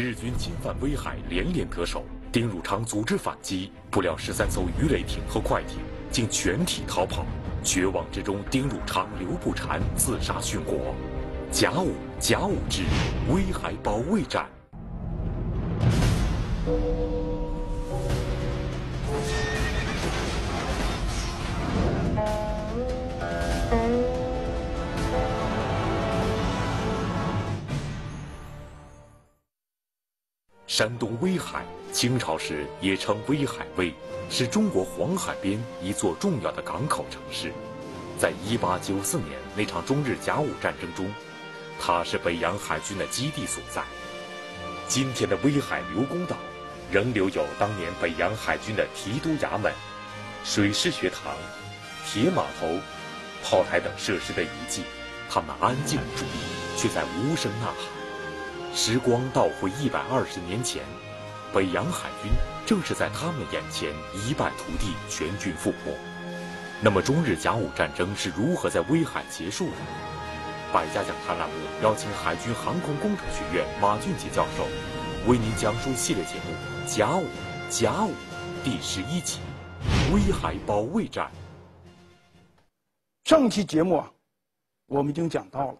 日军侵犯威海，连连得手。丁汝昌组织反击，不料十三艘鱼雷艇和快艇竟全体逃跑。绝望之中，丁汝昌、刘步蟾自杀殉国。甲午，甲午之威海保卫战。山东威海，清朝时也称威海卫，是中国黄海边一座重要的港口城市。在1894年那场中日甲午战争中，它是北洋海军的基地所在。今天的威海刘公岛，仍留有当年北洋海军的提督衙门、水师学堂、铁码头、炮台等设施的遗迹。他们安静伫立，却在无声呐喊。时光倒回一百二十年前，北洋海军正是在他们眼前一败涂地，全军覆没。那么，中日甲午战争是如何在威海结束的？百家讲坛栏目邀请海军航空工程学院马俊杰教授，为您讲述系列节目《甲午》甲午第十一集《威海保卫战》。上期节目啊，我们已经讲到了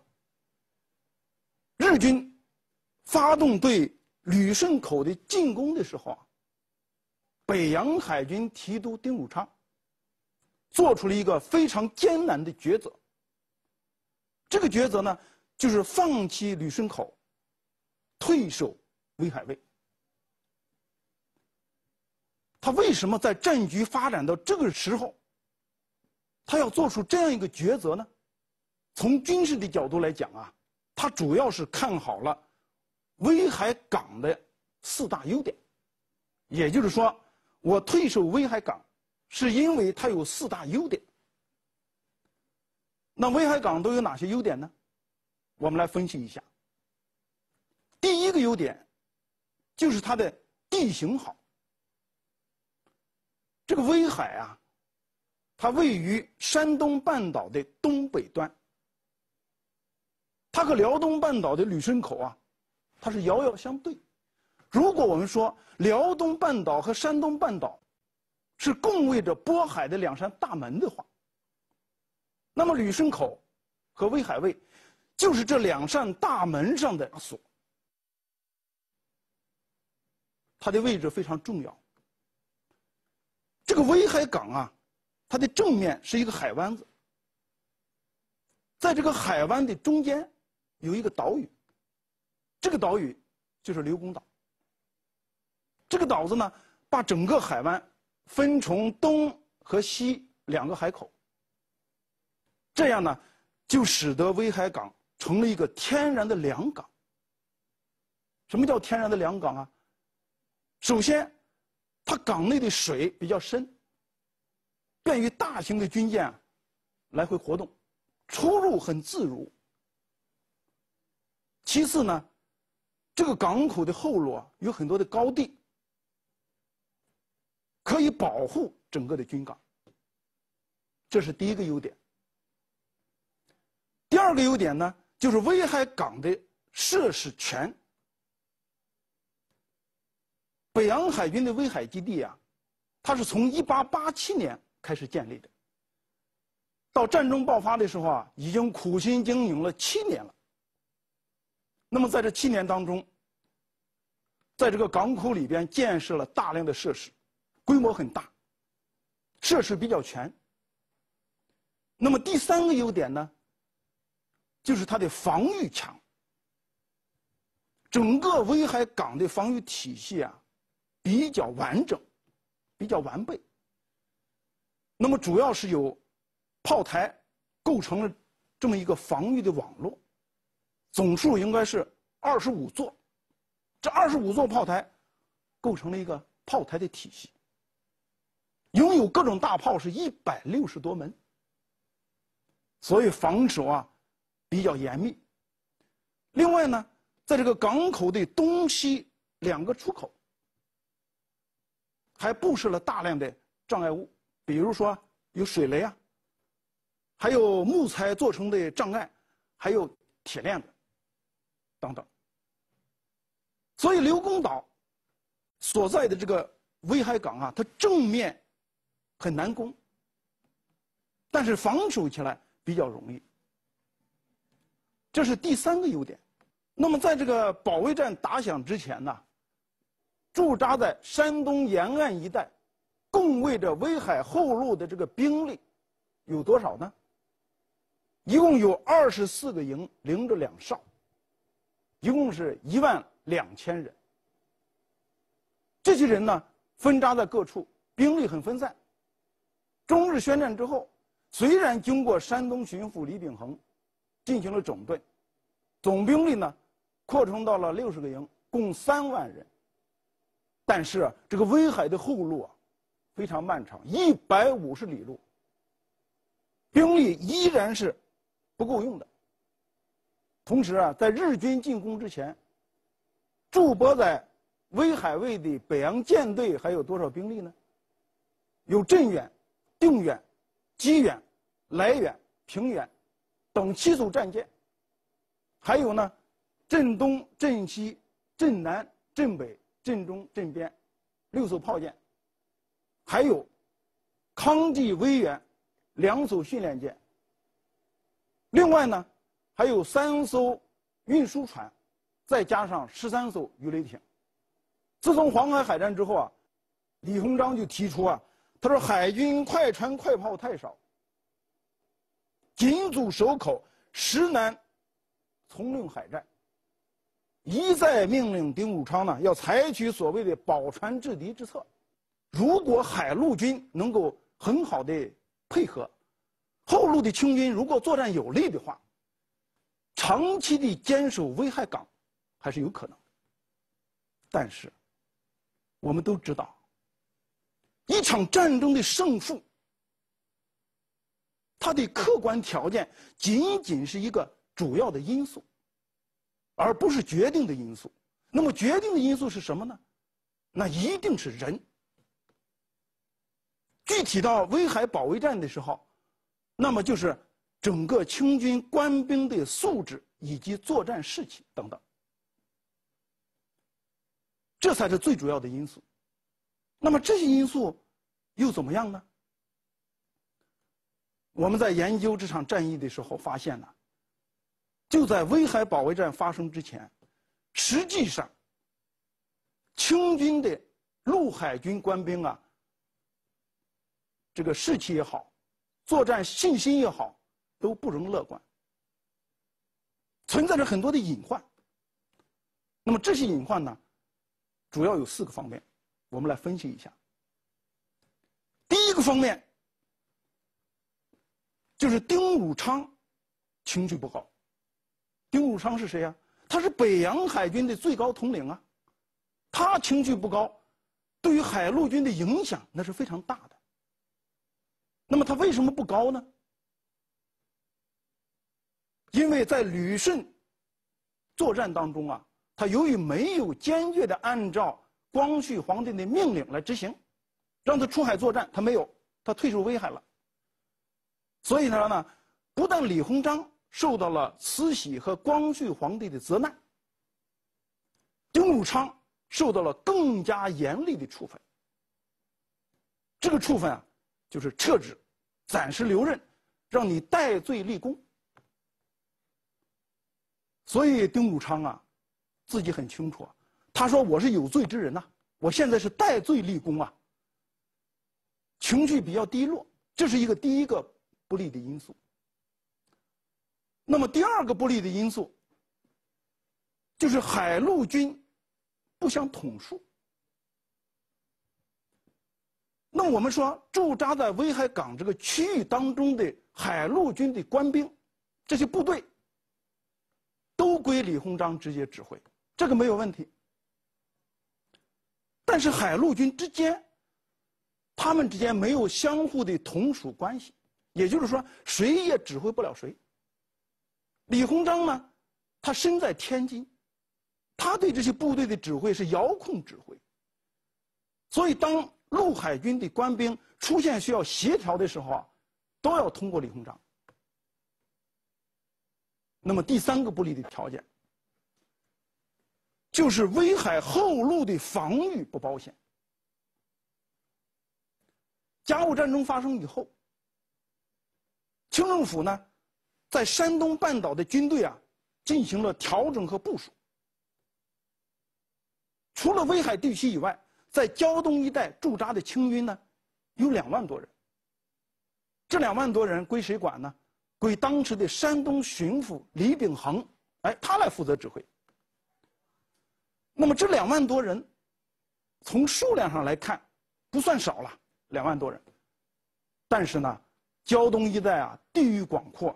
日军。发动对旅顺口的进攻的时候啊，北洋海军提督丁汝昌做出了一个非常艰难的抉择。这个抉择呢，就是放弃旅顺口，退守威海卫。他为什么在战局发展到这个时候，他要做出这样一个抉择呢？从军事的角度来讲啊，他主要是看好了。威海港的四大优点，也就是说，我退守威海港，是因为它有四大优点。那威海港都有哪些优点呢？我们来分析一下。第一个优点，就是它的地形好。这个威海啊，它位于山东半岛的东北端，它和辽东半岛的旅顺口啊。它是遥遥相对。如果我们说辽东半岛和山东半岛是共卫着渤海的两扇大门的话，那么旅顺口和威海卫就是这两扇大门上的锁。它的位置非常重要。这个威海港啊，它的正面是一个海湾子，在这个海湾的中间有一个岛屿。这个岛屿就是刘公岛。这个岛子呢，把整个海湾分成东和西两个海口。这样呢，就使得威海港成了一个天然的良港。什么叫天然的良港啊？首先，它港内的水比较深，便于大型的军舰来回活动，出入很自如。其次呢。这个港口的后路啊，有很多的高地，可以保护整个的军港。这是第一个优点。第二个优点呢，就是威海港的设施全。北洋海军的威海基地啊，它是从1887年开始建立的，到战争爆发的时候啊，已经苦心经营了七年了。那么在这七年当中，在这个港口里边建设了大量的设施，规模很大，设施比较全。那么第三个优点呢，就是它的防御强。整个威海港的防御体系啊，比较完整，比较完备。那么主要是有炮台构成了这么一个防御的网络。总数应该是二十五座，这二十五座炮台构成了一个炮台的体系，拥有各种大炮是一百六十多门，所以防守啊比较严密。另外呢，在这个港口的东西两个出口，还布设了大量的障碍物，比如说有水雷啊，还有木材做成的障碍，还有铁链子。等等，所以刘公岛所在的这个威海港啊，它正面很难攻，但是防守起来比较容易。这是第三个优点。那么，在这个保卫战打响之前呢，驻扎在山东沿岸一带、共卫着威海后路的这个兵力有多少呢？一共有二十四个营，领着两哨，一共是一万两千人。这些人呢，分扎在各处，兵力很分散。中日宣战之后，虽然经过山东巡抚李秉衡进行了整顿，总兵力呢。扩充到了六十个营，共三万人。但是这个威海的后路啊，非常漫长，一百五十里路，兵力依然是不够用的。同时啊，在日军进攻之前，驻泊在威海卫的北洋舰队还有多少兵力呢？有镇远、定远、基远、来远、平远等七艘战舰，还有呢。镇东、镇西、镇南、镇北、镇中、镇边，六艘炮舰，还有康济、威远两艘训练舰。另外呢，还有三艘运输船，再加上十三艘鱼雷艇。自从黄海海战之后啊，李鸿章就提出啊，他说海军快船快炮太少，紧阻守口，实难从令海战。一再命令丁汝昌呢，要采取所谓的保船制敌之策。如果海陆军能够很好的配合，后路的清军如果作战有力的话，长期的坚守威海港还是有可能。但是，我们都知道，一场战争的胜负，它的客观条件仅仅是一个主要的因素。而不是决定的因素。那么决定的因素是什么呢？那一定是人。具体到威海保卫战的时候，那么就是整个清军官兵的素质以及作战士气等等，这才是最主要的因素。那么这些因素又怎么样呢？我们在研究这场战役的时候发现呢。就在威海保卫战发生之前，实际上，清军的陆海军官兵啊，这个士气也好，作战信心也好，都不容乐观，存在着很多的隐患。那么这些隐患呢，主要有四个方面，我们来分析一下。第一个方面，就是丁汝昌情绪不高。丁汝昌是谁呀？他是北洋海军的最高统领啊，他情绪不高，对于海陆军的影响那是非常大的。那么他为什么不高呢？因为在旅顺作战当中啊，他由于没有坚决的按照光绪皇帝的命令来执行，让他出海作战，他没有，他退出威海了。所以他说，呢，不但李鸿章。受到了慈禧和光绪皇帝的责难，丁汝昌受到了更加严厉的处分。这个处分啊，就是撤职、暂时留任，让你戴罪立功。所以丁汝昌啊，自己很清楚啊，他说我是有罪之人呐，我现在是戴罪立功啊，情绪比较低落，这是一个第一个不利的因素。那么第二个不利的因素，就是海陆军不相统数。那我们说驻扎在威海港这个区域当中的海陆军的官兵，这些部队归李鸿章直接指挥，这个没有问题。但是海陆军之间，他们之间没有相互的同属关系，也就是说，谁也指挥不了谁。李鸿章呢，他身在天津，他对这些部队的指挥是遥控指挥。所以，当陆海军的官兵出现需要协调的时候啊，都要通过李鸿章。那么第三个不利的条件，就是威海后路的防御不保险。甲午战争发生以后，清政府呢，在山东半岛的军队啊，进行了调整和部署。除了威海地区以外，在胶东一带驻扎的清军呢，有两万多人。这两万多人归谁管呢？归当时的山东巡抚李秉衡，哎，他来负责指挥。那么这两万多人，从数量上来看，不算少了，两万多人。但是呢，胶东一带啊，地域广阔，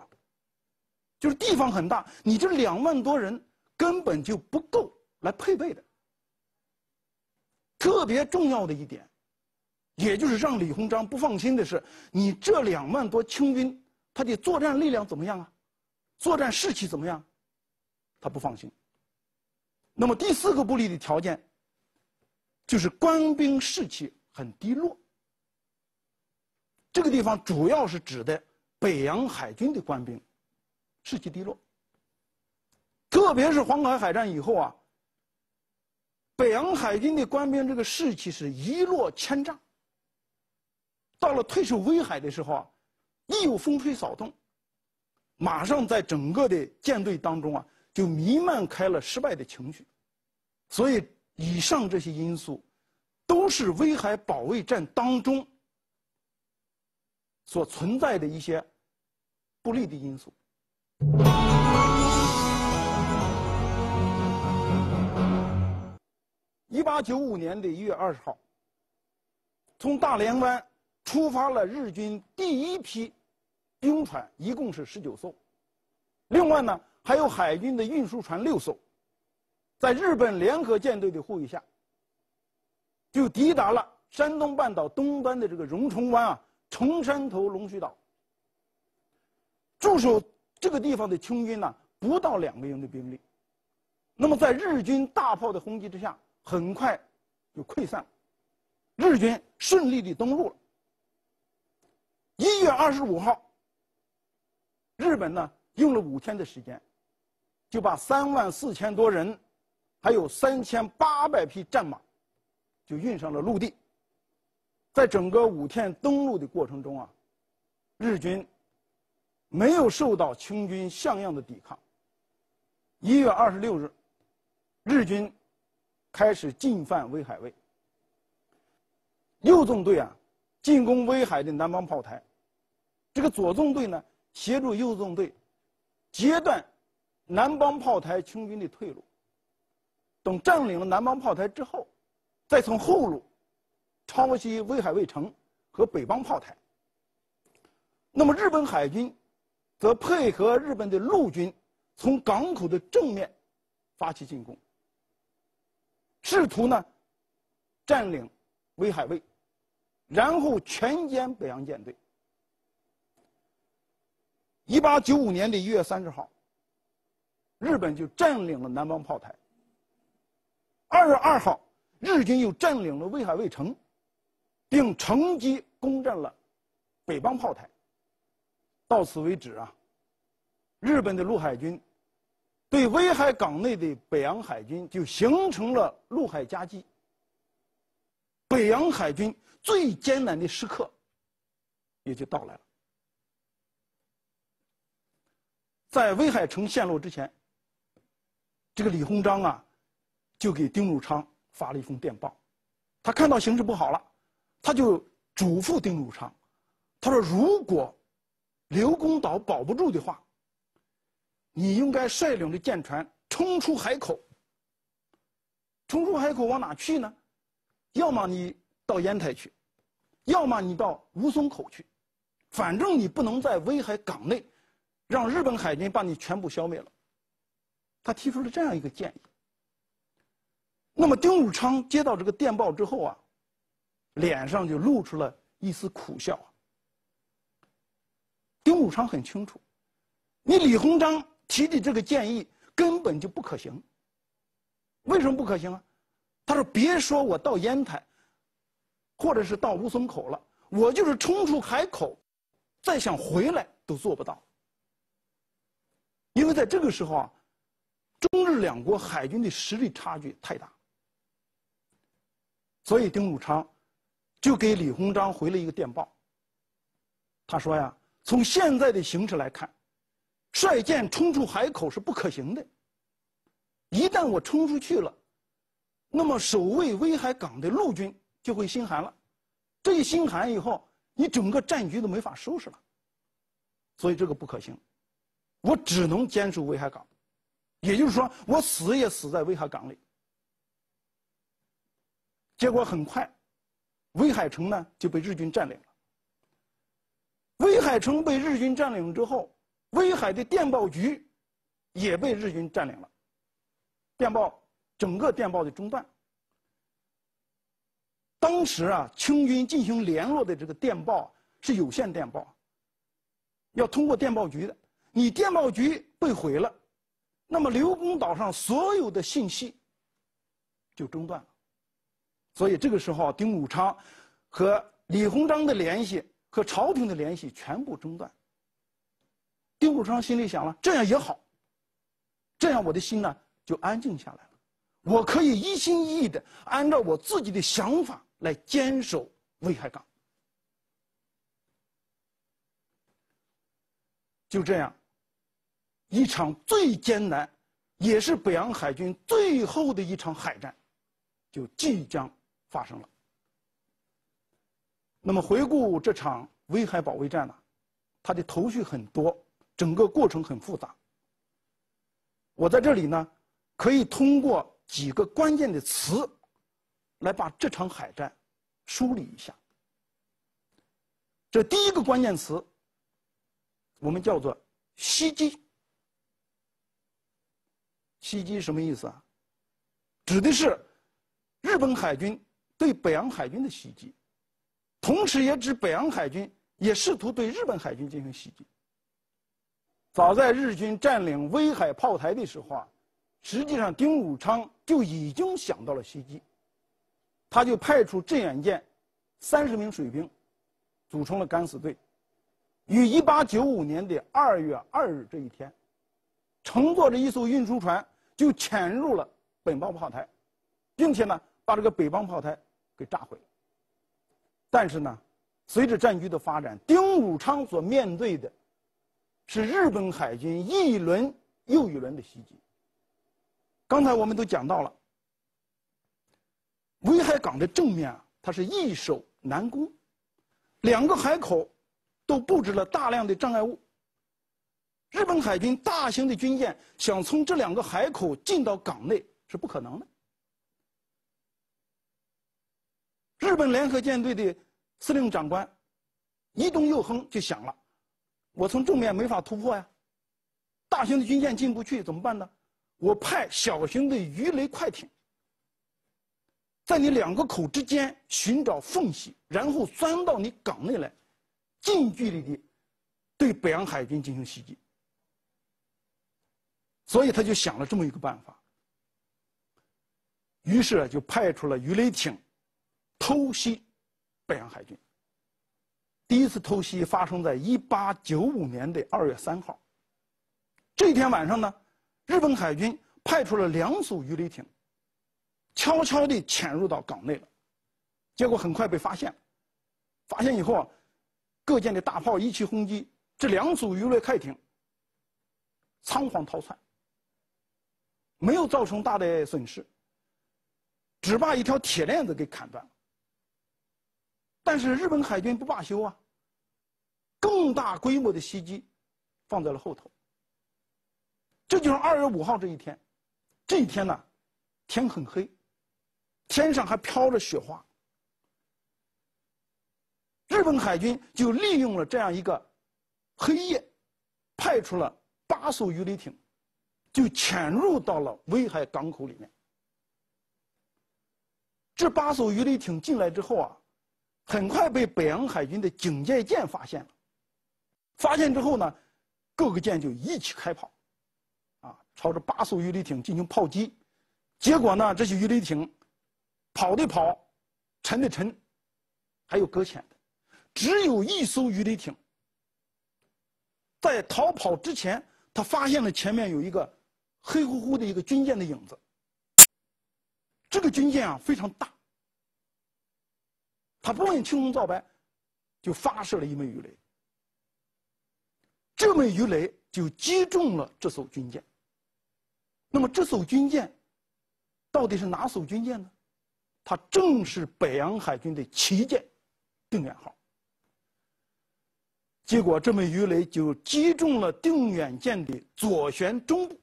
就是地方很大，你这两万多人根本就不够来配备的。特别重要的一点，也就是让李鸿章不放心的是，你这两万多清军，他的作战力量怎么样啊？作战士气怎么样？他不放心。那么第四个不利的条件，就是官兵士气很低落。这个地方主要是指的北洋海军的官兵，士气低落。特别是黄海海战以后啊。北洋海军的官兵这个士气是一落千丈。到了退守威海的时候啊，一有风吹草动，马上在整个的舰队当中啊，就弥漫开了失败的情绪。所以，以上这些因素，都是威海保卫战当中所存在的一些不利的因素。一八九五年的一月二十号，从大连湾出发了日军第一批兵船，一共是十九艘。另外呢，还有海军的运输船六艘，在日本联合舰队的护卫下，就抵达了山东半岛东端的这个荣成湾啊，崇山头龙须岛。驻守这个地方的清军呢，不到两个营的兵力。那么在日军大炮的轰击之下，很快就溃散了，日军顺利的登陆了。一月二十五号，日本呢用了五天的时间，就把三万四千多人，还有三千八百匹战马，就运上了陆地。在整个五天登陆的过程中啊，日军没有受到清军像样的抵抗。一月二十六日，日军。开始进犯威海卫，右纵队啊进攻威海的南方炮台，这个左纵队呢协助右纵队截断南方炮台清军的退路。等占领了南方炮台之后，再从后路抄袭威海卫城和北方炮台。那么日本海军则配合日本的陆军，从港口的正面发起进攻。试图呢占领威海卫，然后全歼北洋舰队。一八九五年的一月三十号，日本就占领了南方炮台。二月二号，日军又占领了威海卫城，并乘机攻占了北方炮台。到此为止啊，日本的陆海军。对威海港内的北洋海军就形成了陆海夹击。北洋海军最艰难的时刻也就到来了。在威海城陷落之前，这个李鸿章啊，就给丁汝昌发了一封电报。他看到形势不好了，他就嘱咐丁汝昌，他说：“如果刘公岛保不住的话。”你应该率领着舰船冲出海口。冲出海口往哪去呢？要么你到烟台去，要么你到吴淞口去，反正你不能在威海港内让日本海军把你全部消灭了。他提出了这样一个建议。那么丁汝昌接到这个电报之后啊，脸上就露出了一丝苦笑。丁汝昌很清楚，你李鸿章。提的这个建议根本就不可行。为什么不可行啊？他说：“别说我到烟台，或者是到乌松口了，我就是冲出海口，再想回来都做不到。因为在这个时候啊，中日两国海军的实力差距太大，所以丁汝昌就给李鸿章回了一个电报。他说呀，从现在的形势来看，率舰冲出海口是不可行的。一旦我冲出去了，那么守卫威海港的陆军就会心寒了。这一心寒以后，你整个战局都没法收拾了。所以这个不可行，我只能坚守威海港。也就是说，我死也死在威海港里。结果很快，威海城呢就被日军占领了。威海城被日军占领之后，威海的电报局也被日军占领了，电报整个电报的中断。当时啊，清军进行联络的这个电报是有线电报，要通过电报局的。你电报局被毁了。那么刘公岛上所有的信息就中断了，所以这个时候丁汝昌和李鸿章的联系和朝廷的联系全部中断。丁汝昌心里想了，这样也好，这样我的心呢就安静下来了，我可以一心一意的按照我自己的想法来坚守威海港。就这样。一场最艰难，也是北洋海军最后的一场海战，就即将发生了。那么回顾这场威海保卫战呢，它的头绪很多，整个过程很复杂。我在这里呢，可以通过几个关键的词，来把这场海战梳理一下。这第一个关键词，我们叫做袭击。袭击什么意思啊？指的是日本海军对北洋海军的袭击，同时也指北洋海军也试图对日本海军进行袭击。早在日军占领威海炮台的时候啊，实际上丁汝昌就已经想到了袭击，他就派出镇远舰三十名水兵，组成了敢死队，于一八九五年的二月二日这一天。乘坐着一艘运输船，就潜入了本邦炮台，并且呢，把这个北邦炮台给炸毁了。但是呢，随着战局的发展，丁汝昌所面对的，是日本海军一轮又一轮的袭击。刚才我们都讲到了，威海港的正面啊，它是易守难攻，两个海口都布置了大量的障碍物。日本海军大型的军舰想从这两个海口进到港内是不可能的。日本联合舰队的司令长官伊东佑亨就想了：我从正面没法突破呀，大型的军舰进不去怎么办呢？我派小型的鱼雷快艇，在你两个口之间寻找缝隙，然后钻到你港内来，近距离的对北洋海军进行袭击。所以他就想了这么一个办法，于是就派出了鱼雷艇偷袭北洋海军。第一次偷袭发生在一八九五年的二月三号。这天晚上呢，日本海军派出了两艘鱼雷艇，悄悄地潜入到港内了。结果很快被发现，发现以后啊，各舰的大炮一起轰击，这两艘鱼雷快艇仓皇逃窜。没有造成大的损失，只把一条铁链子给砍断了。但是日本海军不罢休啊，更大规模的袭击放在了后头。这就是二月五号这一天，这一天呢，天很黑，天上还飘着雪花。日本海军就利用了这样一个黑夜，派出了八艘鱼雷艇。就潜入到了威海港口里面。这八艘鱼雷艇进来之后啊，很快被北洋海军的警戒舰发现了。发现之后呢，各个舰就一起开炮，啊，朝着八艘鱼雷艇进行炮击。结果呢，这些鱼雷艇跑的跑，沉的沉，还有搁浅的，只有一艘鱼雷艇在逃跑之前，他发现了前面有一个。黑乎乎的一个军舰的影子。这个军舰啊非常大，他不问青红皂白，就发射了一枚鱼雷。这枚鱼雷就击中了这艘军舰。那么这艘军舰到底是哪艘军舰呢？它正是北洋海军的旗舰“定远号”。结果这枚鱼雷就击中了定远舰的左舷中部，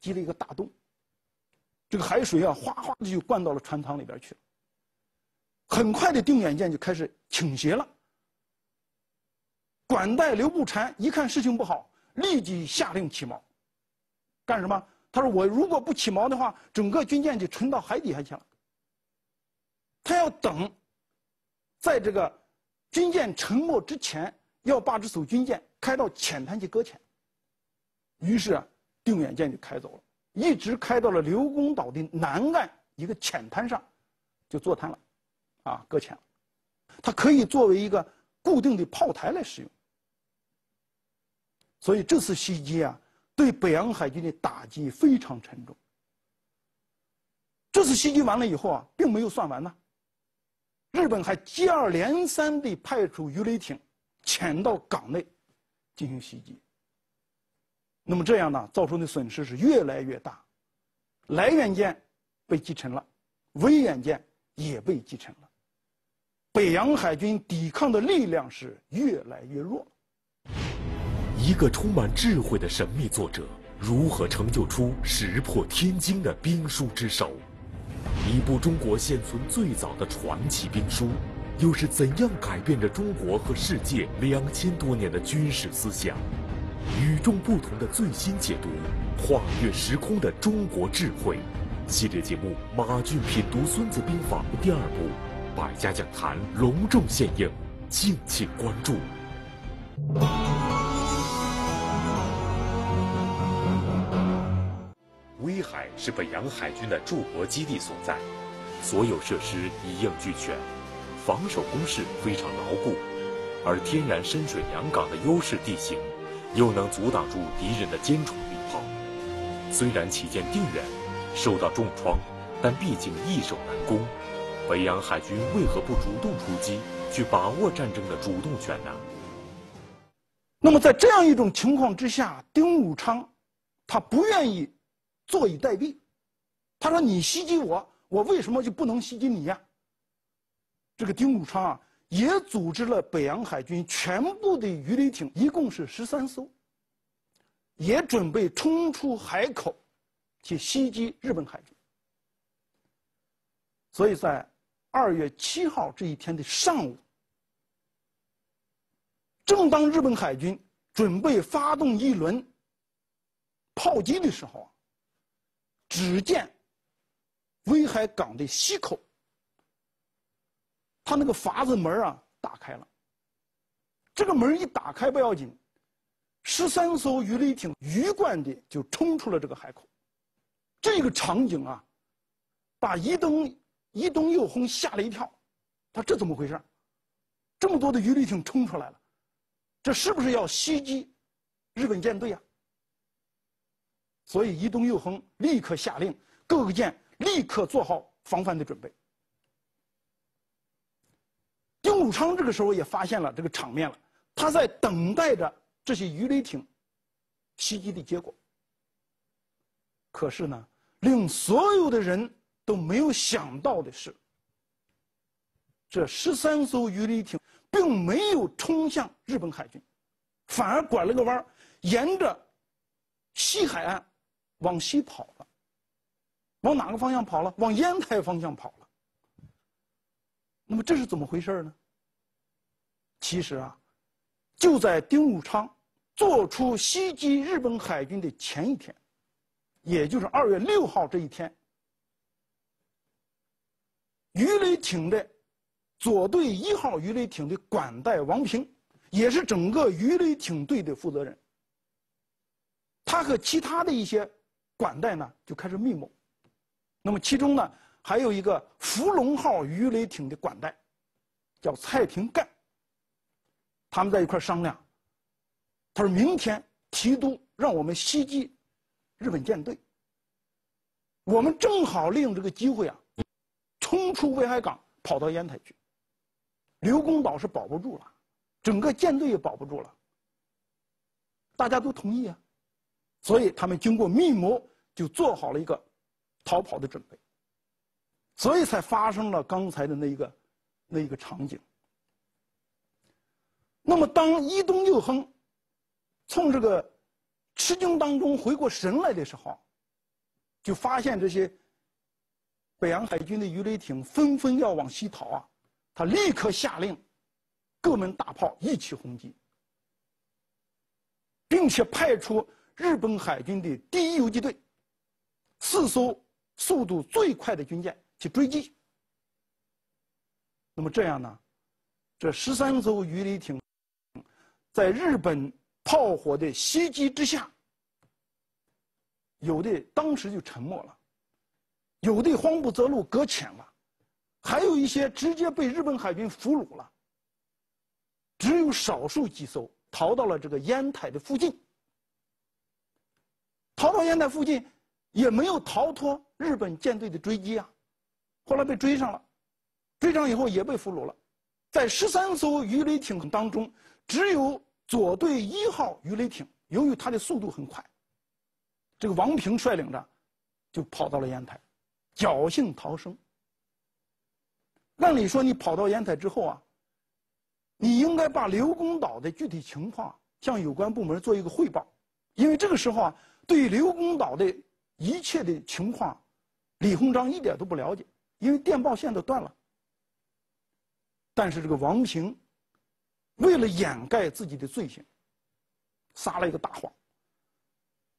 击了一个大洞。这个海水啊，哗哗的就灌到了船舱里边去了。很快的，定远舰就开始倾斜了。管带刘步蟾一看事情不好，立即下令起锚。干什么？他说：“我如果不起锚的话，整个军舰就沉到海底下去了。他要等，在这个军舰沉没之前，要把这艘军舰开到浅滩去搁浅。于是啊，定远舰就开走了。”一直开到了刘公岛的南岸一个浅滩上，就坐滩了，啊，搁浅了。它可以作为一个固定的炮台来使用。所以这次袭击啊，对北洋海军的打击非常沉重。这次袭击完了以后啊，并没有算完呢。日本还接二连三地派出鱼雷艇潜到港内进行袭击。那么这样呢，造成的损失是越来越大，来远舰被击沉了，威远舰也被击沉了，北洋海军抵抗的力量是越来越弱。一个充满智慧的神秘作者，如何成就出石破天惊的兵书之手？一部中国现存最早的传奇兵书，又是怎样改变着中国和世界两千多年的军事思想？与众不同的最新解读，跨越时空的中国智慧系列节目《马骏品读孙子兵法》第二部《百家讲坛》隆重献映，敬请关注。威海是北洋海军的驻泊基地所在，所有设施一应俱全，防守工事非常牢固，而天然深水良港的优势地形。又能阻挡住敌人的坚重利炮。虽然旗舰定远受到重创，但毕竟易守难攻。北洋海军为何不主动出击，去把握战争的主动权呢？那么在这样一种情况之下，丁汝昌他不愿意坐以待毙。他说：“你袭击我，我为什么就不能袭击你呀？”这个丁汝昌啊。也组织了北洋海军全部的鱼雷艇，一共是十三艘，也准备冲出海口，去袭击日本海军。所以在二月七号这一天的上午，正当日本海军准备发动一轮炮击的时候啊，只见威海港的西口。他那个阀子门啊打开了，这个门一打开不要紧，十三艘鱼雷艇鱼贯的就冲出了这个海口，这个场景啊，把伊东伊东佑亨吓了一跳，他这怎么回事？这么多的鱼雷艇冲出来了，这是不是要袭击日本舰队啊？所以伊东佑亨立刻下令各个舰立刻做好防范的准备。丁汝昌这个时候也发现了这个场面了，他在等待着这些鱼雷艇袭击的结果。可是呢，令所有的人都没有想到的是，这十三艘鱼雷艇并没有冲向日本海军，反而拐了个弯沿着西海岸往西跑了。往哪个方向跑了？往烟台方向跑了。那么这是怎么回事呢？其实啊，就在丁汝昌做出袭击日本海军的前一天，也就是二月六号这一天，鱼雷艇的左队一号鱼雷艇的管带王平，也是整个鱼雷艇队的负责人。他和其他的一些管带呢就开始密谋，那么其中呢。还有一个福龙号鱼雷艇的管带，叫蔡廷干。他们在一块商量。他说明天提督让我们袭击日本舰队。我们正好利用这个机会啊，冲出威海港，跑到烟台去。刘公岛是保不住了，整个舰队也保不住了。大家都同意啊，所以他们经过密谋，就做好了一个逃跑的准备。所以才发生了刚才的那一个那一个场景。那么，当伊东佑亨从这个吃惊当中回过神来的时候，就发现这些北洋海军的鱼雷艇纷纷要往西逃啊！他立刻下令各门大炮一起轰击，并且派出日本海军的第一游击队四艘速度最快的军舰去追击。那么这样呢，这十三艘鱼雷艇在日本炮火的袭击之下。有的当时就沉没了，有的慌不择路搁浅了，还有一些直接被日本海军俘虏了。只有少数几艘逃到了这个烟台的附近，逃到烟台附近也没有逃脱日本舰队的追击啊，后来被追上了，追上以后也被俘虏了。在十三艘鱼雷艇当中，只有左队一号鱼雷艇，由于它的速度很快。这个王平率领着，就跑到了烟台，侥幸逃生。按理说，你跑到烟台之后啊，你应该把刘公岛的具体情况向有关部门做一个汇报，因为这个时候啊，对刘公岛的一切的情况，李鸿章一点都不了解，因为电报线都断了。但是这个王平，为了掩盖自己的罪行，撒了一个大谎。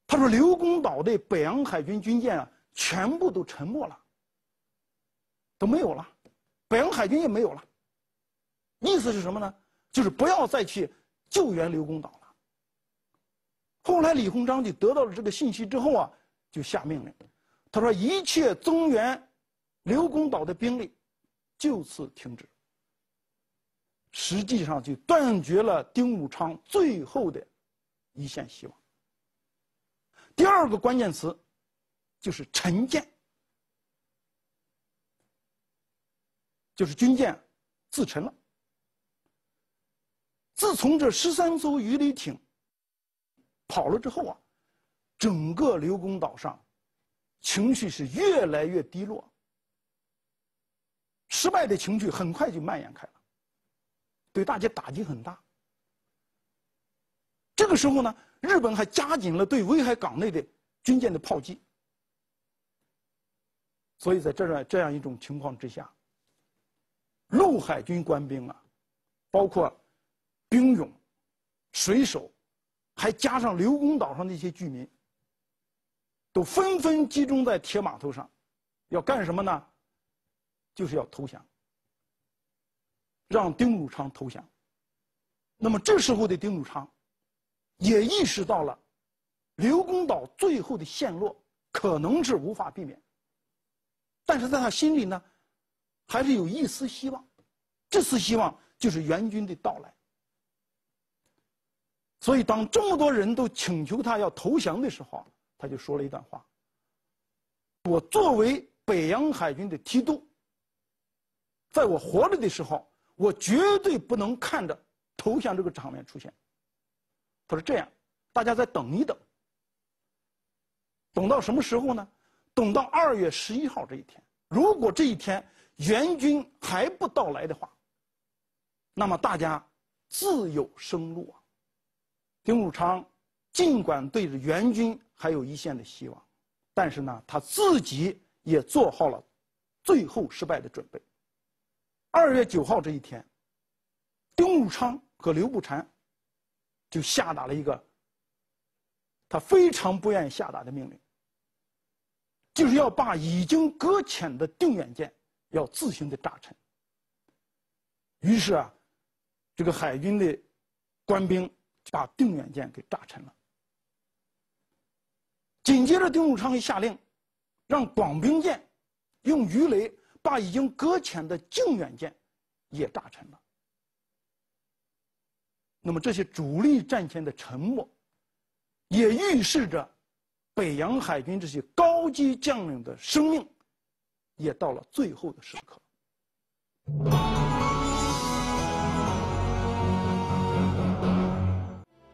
他说：“刘公岛的北洋海军军舰啊，全部都沉没了，都没有了，北洋海军也没有了。意思是什么呢？就是不要再去救援刘公岛了。”后来李鸿章就得到了这个信息之后啊，就下命令，他说：“一切增援刘公岛的兵力就此停止。”实际上就断绝了丁汝昌最后的一线希望。第二个关键词就是沉舰，就是军舰自沉了。自从这十三艘鱼雷艇跑了之后啊，整个刘公岛上情绪是越来越低落，失败的情绪很快就蔓延开了，对大家打击很大。这个时候呢？日本还加紧了对威海港内的军舰的炮击，所以在这样这样一种情况之下，陆海军官兵啊，包括兵勇、水手，还加上刘公岛上的一些居民，都纷纷集中在铁码头上，要干什么呢？就是要投降，让丁汝昌投降。那么这时候的丁汝昌。也意识到了，刘公岛最后的陷落可能是无法避免，但是在他心里呢，还是有一丝希望，这丝希望就是援军的到来。所以，当这么多人都请求他要投降的时候，他就说了一段话：“我作为北洋海军的提督，在我活着的时候，我绝对不能看着投降这个场面出现。”他说：“这样，大家再等一等，等到什么时候呢？等到二月十一号这一天。如果这一天援军还不到来的话，那么大家自有生路啊。”丁汝昌尽管对着援军还有一线的希望，但是呢，他自己也做好了最后失败的准备。二月九号这一天，丁汝昌和刘步蟾。就下达了一个他非常不愿意下达的命令，就是要把已经搁浅的定远舰要自行的炸沉。于是啊，这个海军的官兵把定远舰给炸沉了。紧接着，丁汝昌一下令，让广兵舰用鱼雷把已经搁浅的靖远舰也炸沉了。那么这些主力战舰的沉没，也预示着北洋海军这些高级将领的生命也到了最后的时刻。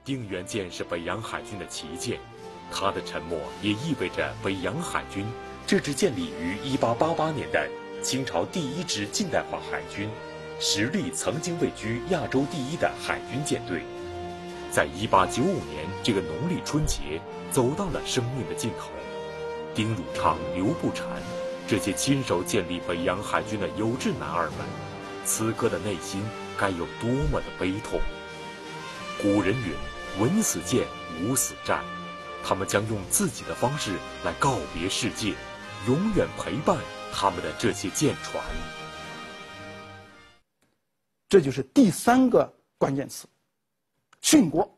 定远舰是北洋海军的旗舰，它的沉没也意味着北洋海军这支建立于1888年的清朝第一支近代化海军，实力曾经位居亚洲第一的海军舰队，在1895年这个农历春节走到了生命的尽头。丁汝昌、刘步蟾这些亲手建立北洋海军的有志男儿们，此刻的内心该有多么的悲痛！古人云。文死谏，武死战，他们将用自己的方式来告别世界，永远陪伴他们的这些舰船。这就是第三个关键词：殉国。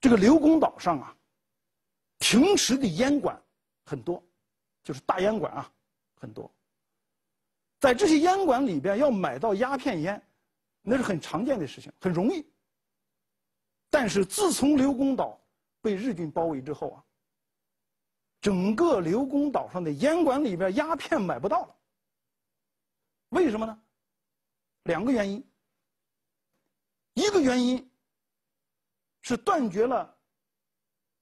这个刘公岛上啊，平时的烟馆很多，就是大烟馆啊很多，在这些烟馆里边要买到鸦片烟。那是很常见的事情，很容易。但是自从刘公岛被日军包围之后啊，整个刘公岛上的烟馆里边鸦片买不到了。为什么呢？两个原因。一个原因是断绝了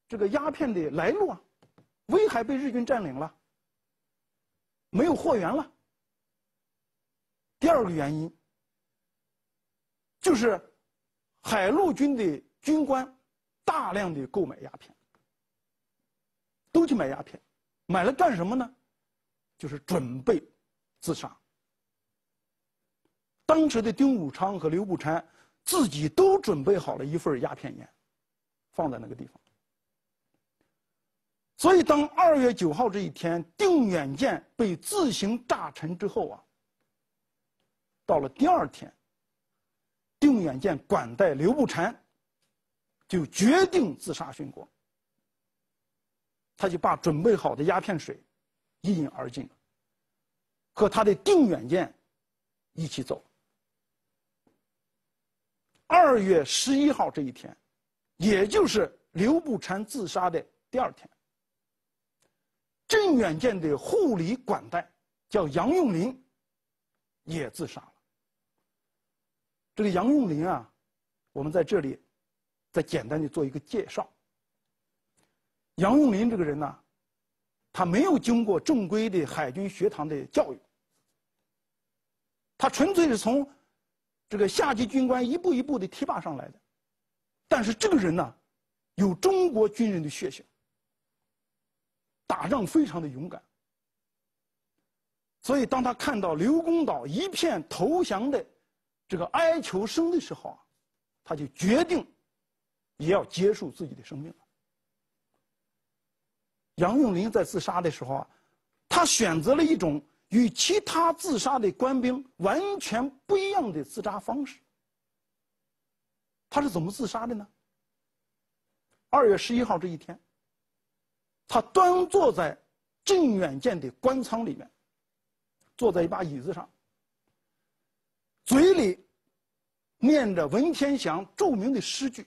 这个鸦片的来路啊，威海被日军占领了，没有货源了。第二个原因。就是海陆军的军官大量的购买鸦片，都去买鸦片，买了干什么呢？就是准备自杀。当时的丁汝昌和刘步蟾自己都准备好了一份鸦片烟，放在那个地方。所以，当二月九号这一天定远舰被自行炸沉之后啊，到了第二天。定远舰管带刘步蟾就决定自杀殉国，他就把准备好的鸦片水一饮而尽，和他的定远舰一起走。二月十一号这一天，也就是刘步蟾自杀的第二天，镇远舰的护理管带叫杨永林也自杀了。这个杨永林啊，我们在这里再简单的做一个介绍。杨永林这个人呢，他没有经过正规的海军学堂的教育，他纯粹是从这个下级军官一步一步的提拔上来的。但是这个人呢，有中国军人的血性，打仗非常的勇敢。所以当他看到刘公岛一片投降的。这个哀求声的时候啊，他就决定也要结束自己的生命了。杨永林在自杀的时候啊，他选择了一种与其他自杀的官兵完全不一样的自杀方式。他是怎么自杀的呢？二月十一号这一天，他端坐在镇远舰的官舱里面，坐在一把椅子上。嘴里念着文天祥著名的诗句：“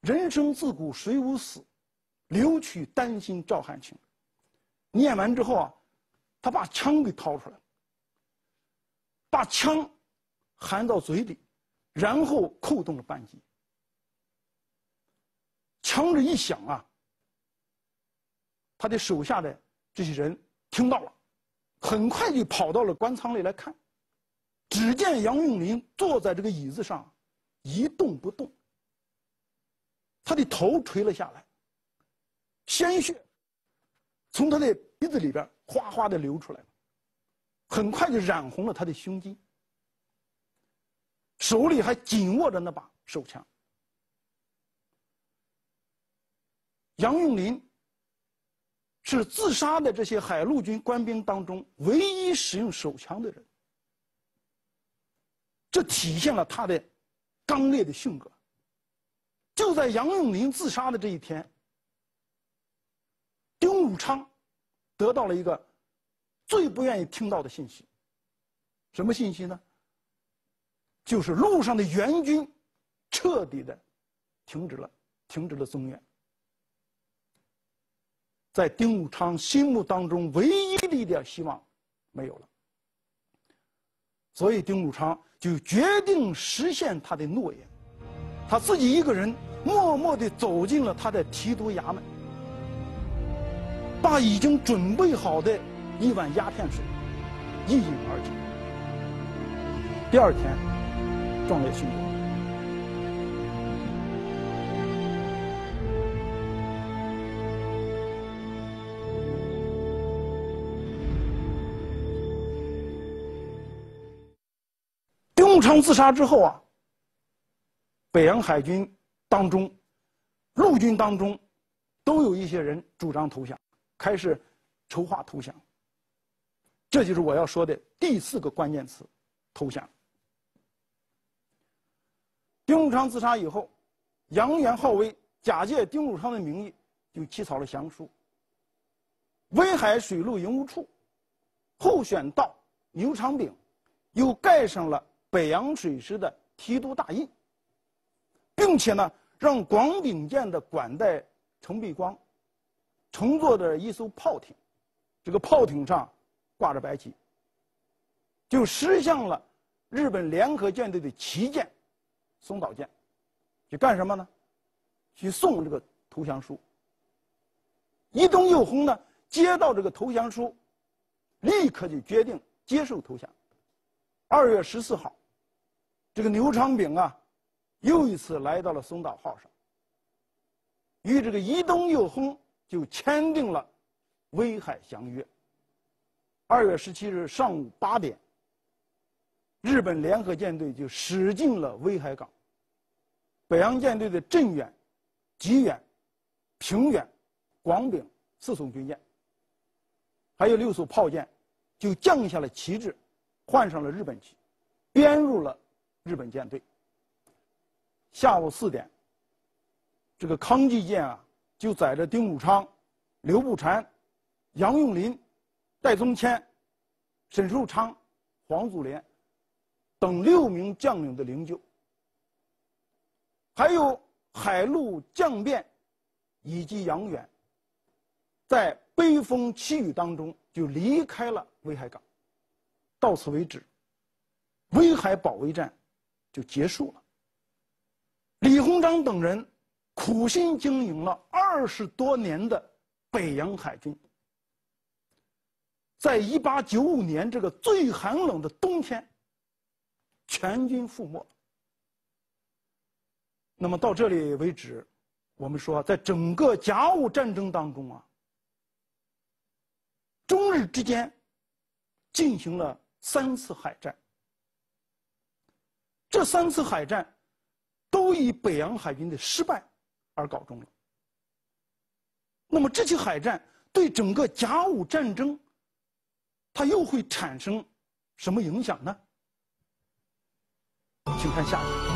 人生自古谁无死，留取丹心照汗青。”念完之后啊，他把枪给掏出来，把枪含到嘴里，然后扣动了扳机。枪这一响啊，他的手下的这些人听到了，很快就跑到了官舱里来看。只见杨永林坐在这个椅子上，一动不动。他的头垂了下来，鲜血从他的鼻子里边哗哗的流出来了，很快就染红了他的胸襟。手里还紧握着那把手枪。杨永林是自杀的这些海陆军官兵当中唯一使用手枪的人。这体现了他的刚烈的性格。就在杨永林自杀的这一天，丁汝昌得到了一个最不愿意听到的信息。什么信息呢？就是路上的援军彻底的停止了停止了增援。在丁汝昌心目当中，唯一的一点希望没有了。所以，丁汝昌就决定实现他的诺言，他自己一个人默默地走进了他的提督衙门，把已经准备好的一碗鸦片水一饮而尽。第二天，壮烈殉国。丁昌自杀之后啊，北洋海军当中、陆军当中，都有一些人主张投降，开始筹划投降。这就是我要说的第四个关键词：投降。丁汝昌自杀以后，杨元好威假借丁汝昌的名义，就起草了降书。威海水陆营务处候选道牛长炳，又盖上了北洋水师的提督大印，并且呢，让广秉舰的管带程璧光乘坐着一艘炮艇，这个炮艇上挂着白旗，就驶向了日本联合舰队的旗舰。松岛舰去干什么呢？去送这个投降书。伊东佑亨呢，接到这个投降书，立刻就决定接受投降。二月十四号，这个牛长炳啊，又一次来到了松岛号上，与这个伊东佑亨就签订了威海降约。二月十七日上午八点。日本联合舰队就驶进了威海港。北洋舰队的镇远、吉远、平远、广丙四艘军舰，还有六艘炮舰，就降下了旗帜，换上了日本旗，编入了日本舰队。下午四点，这个康济舰啊，就载着丁汝昌、刘步蟾、杨用林、戴宗谦、沈寿昌、黄祖廉。等六名将领的灵柩，还有海陆将变以及杨远，在悲风凄雨当中就离开了威海港。到此为止，威海保卫战就结束了。李鸿章等人苦心经营了二十多年的北洋海军，在一八九五年这个最寒冷的冬天。全军覆没。那么到这里为止，我们说，在整个甲午战争当中啊，中日之间进行了三次海战。这三次海战都以北洋海军的失败而告终了。那么这起海战对整个甲午战争，它又会产生什么影响呢？请看下集。